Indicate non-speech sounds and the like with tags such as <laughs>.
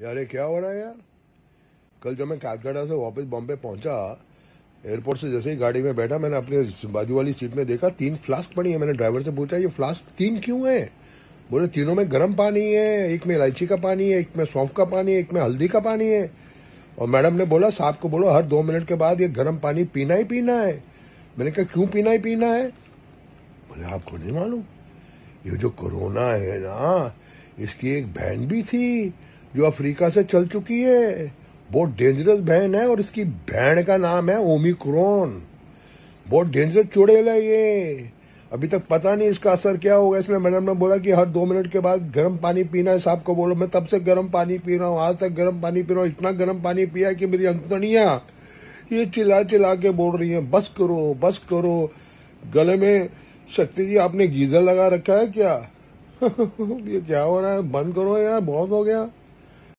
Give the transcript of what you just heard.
यार, ये क्या हो रहा है यार? कल जब मैं कैलकाटा से वापस बॉम्बे पहुँचा, एयरपोर्ट से जैसे ही गाड़ी में बैठा, मैंने अपने बाजू वाली सीट में देखा, तीन फ्लास्क पड़ी है। मैंने ड्राइवर से पूछा, ये फ्लास्क तीन क्यों है? बोले, तीनों में गर्म पानी है, एक में इलायची का पानी है, एक में सौंफ का पानी है, एक में हल्दी का पानी है। और मैडम ने बोला, साहब को बोलो, हर दो मिनट के बाद ये गर्म पानी पीना ही पीना है। मैंने कहा, क्यों पीना ही पीना है? बोले, आपको नहीं मालूम, ये जो कोरोना है ना, इसकी एक बहन भी थी जो अफ्रीका से चल चुकी है। बहुत डेंजरस बहन है और इसकी बहन का नाम है ओमिक्रोन बहुत डेंजरस चुड़ैल है ये। अभी तक पता नहीं इसका असर क्या होगा। इसलिए मैडम ने बोला कि हर दो मिनट के बाद गर्म पानी पीना है। साहब को बोलो, मैं तब से गर्म पानी पी रहा हूँ। आज तक गर्म पानी पी रहा हूँ। इतना गर्म पानी पिया कि मेरी अंतड़ियाँ ये चिल्ला चिल्ला के बोल रही हैं, बस करो बस करो। गले में शक्ति जी, आपने गीजर लगा रखा है क्या? <laughs> ये क्या हो रहा है? बंद करो यार, बहुत हो गया।